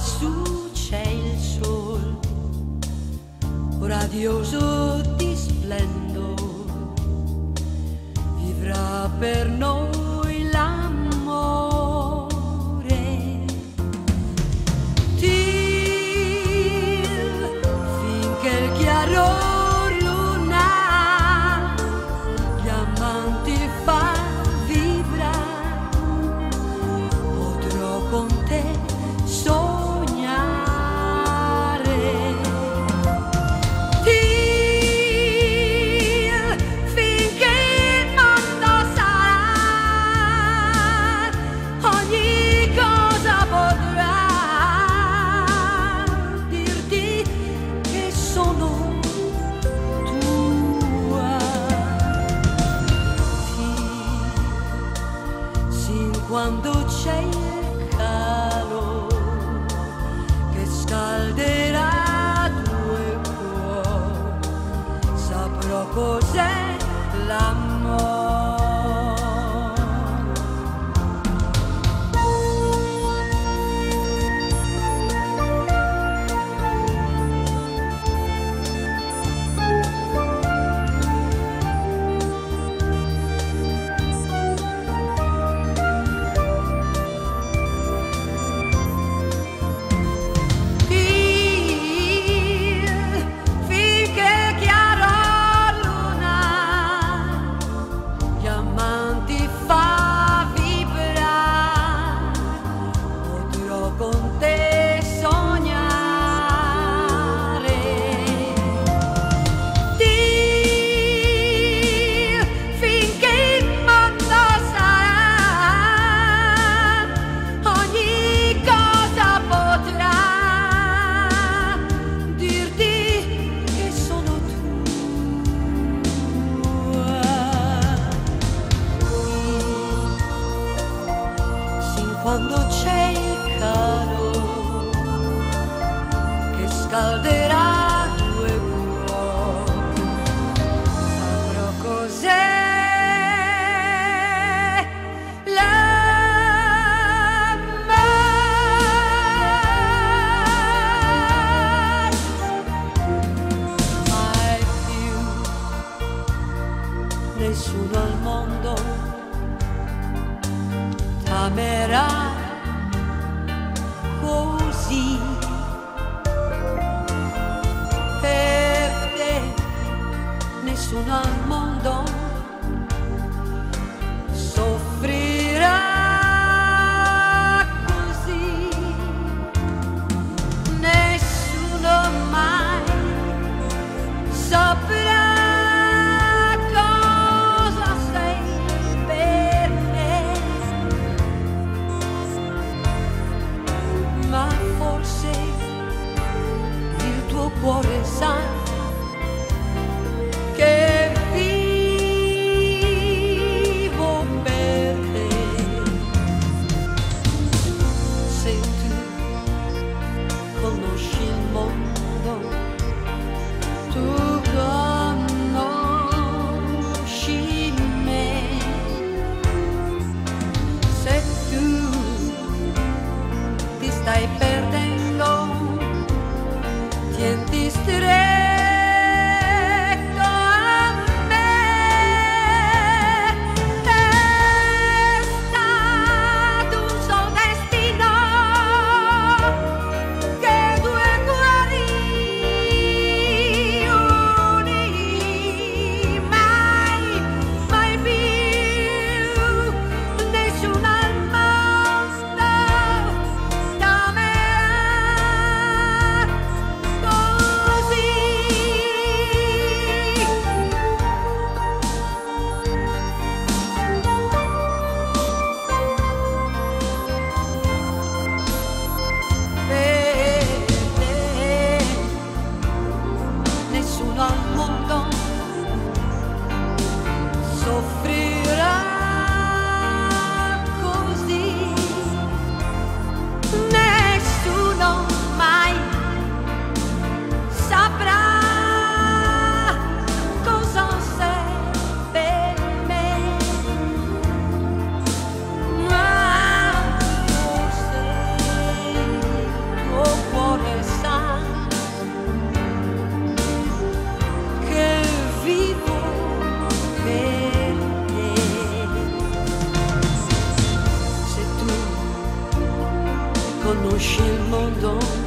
lassù c'è il sol radioso di splendor vivrà per noi. propose l'amore. quando c'è il calore che scalderà due cuori. Saprò cos'è l'amore. Mai più nessuno al mondo camera. crescendo